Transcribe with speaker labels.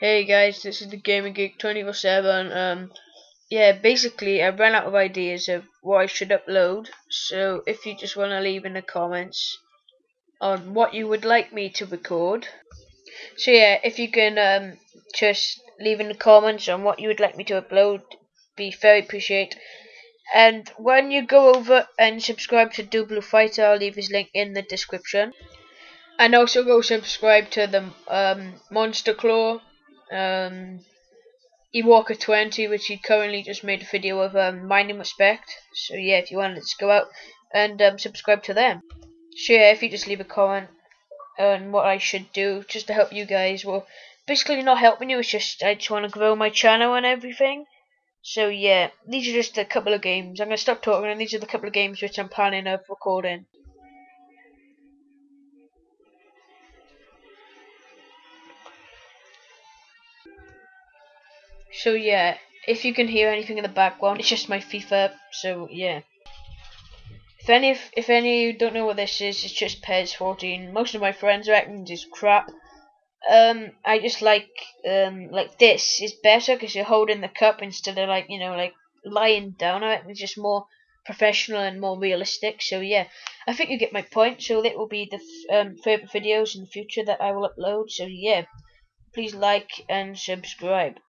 Speaker 1: Hey guys, this is the Gaming Geek 24 7. Um, yeah, basically, I ran out of ideas of what I should upload. So, if you just want to leave in the comments on what you would like me to record. So, yeah, if you can um, just leave in the comments on what you would like me to upload, be very appreciated. And when you go over and subscribe to DualBlueFighter, I'll leave his link in the description. And also go subscribe to the um, MonsterKlaw um, Ewoka 20, which he currently just made a video of um, Mining Respect. So yeah, if you want, let's go out and um, subscribe to them. Share if you just leave a comment on what I should do, just to help you guys. Well, basically not helping you, it's just I just want to grow my channel and everything. So yeah, these are just a couple of games. I'm gonna stop talking, and these are the couple of games which I'm planning of recording. So yeah, if you can hear anything in the background, it's just my FIFA. So yeah. If any if, if any you don't know what this is, it's just PES 14. Most of my friends reckon it's crap. Um, I just like um like this is better because you're holding the cup instead of like you know like lying down. I reckon it's just more professional and more realistic. So yeah, I think you get my point. So that will be the um, further videos in the future that I will upload. So yeah, please like and subscribe.